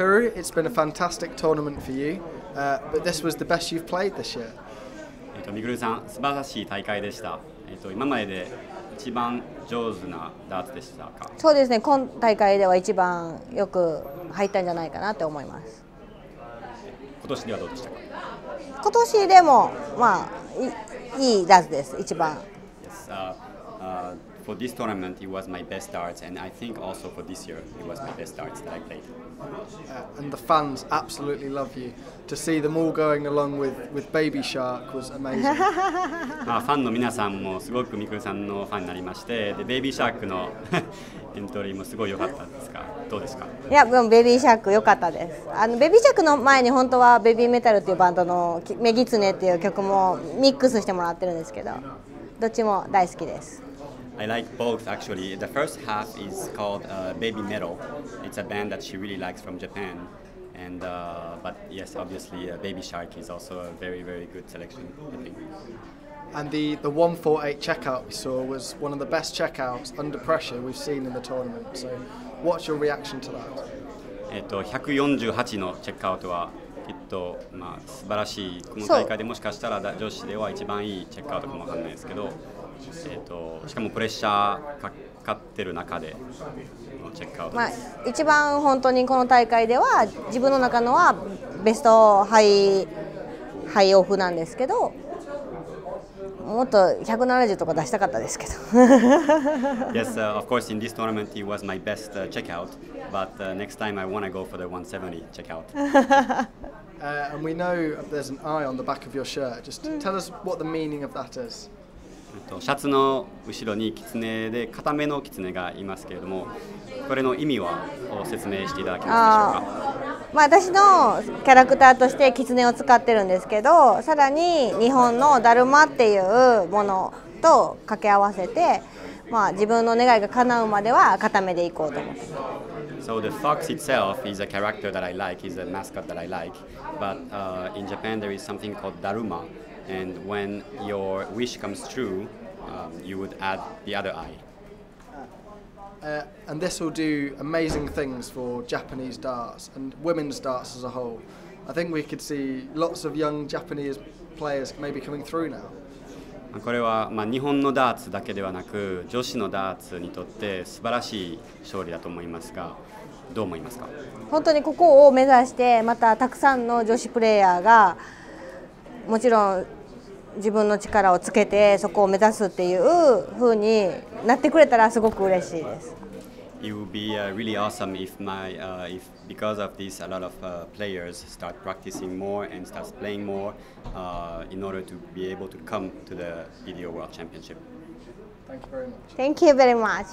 Kuru, it's been a fantastic tournament for you, uh, but this was the best you've played this year. えっと、みぐるさん、素晴らしい大会でした。えっと、今までで一番上手なダーツでしたか？そうですね今大会では一番よく入ったんじゃないかなって思います今年ではどうでしたか？今年でもまあいいいダーツです一番 Yes, uh, uh, for this tournament, it was my best darts, and I think also for this year, it was my best darts that I played. Uh, and the fans absolutely love you. To see them all going along with, with Baby Shark was amazing. まあ、ファンの皆さんもすごくみくるさんのファンになりまして、でベイビーシャークのエントリーもすごい良かったですか。どうですか。いやでもベビーシャーク良かったですあのベビーシャークの前に本当はベビーメタルっていうバンドの「メギツネ」っていう曲もミックスしてもらってるんですけどどっちも大好きです I like both actually. The first half is called uh, Baby Metal. It's a band that she really likes from Japan. And uh, but yes, obviously, uh, Baby Shark is also a very very good selection. I think. and the, the 148 checkout we saw was one of the best checkouts under pressure we've seen in the tournament. So, what's your reaction to that? えっと148のチェックアウトはきっとまあ素晴らしいこのそう大会でもしかしたらだ女子では一番いいチェックアウトかもわかんないですけど、 えっとしかもプレッシャーかかってる中でのチェックアウトまあ一番本当にこの大会では自分の中のはベストハイハイオフなんですけどもっと170とか出したかったですけど Yes, uh, of course, in this tournament it was my best uh, checkout, but uh, next time I want to go for the 170 checkout. Uh, and we know there's an eye on the back of your shirt. Just tell us what the meaning of that is. えっとシャツの後ろに狐で固めの狐がいますけれども、これの意味はを説明していただけますでしょうか？まあ私のキャラクターとして狐を使ってるんですけどさらに日本のだるまっていうものと掛け合わせて、まあ、自分の願いが叶うまでは固めでいこうと思ってます So the fox itself is a character that I like, is a mascot that I like. But uh, in Japan there is something called daruma, and when your wish comes true, um, you would add the other eye. Uh, and this will do amazing things for Japanese darts and women's darts as a whole. I think we could see lots of young Japanese players maybe coming through now. これはまあ日本のダーツだけではなく女子のダーツにとって素晴らしい勝利だと思いますがどう思いますか本当にここを目指してまたたくさんの女子プレーヤーがもちろん自分の力をつけてそこを目指すっていう風になってくれたらすごく嬉しいです。It would be uh, really awesome if my uh, if because of this a lot of uh, players start practicing more and starts playing more uh, in order to be able to come to the video world championship. Thank you very much. Thank you very much.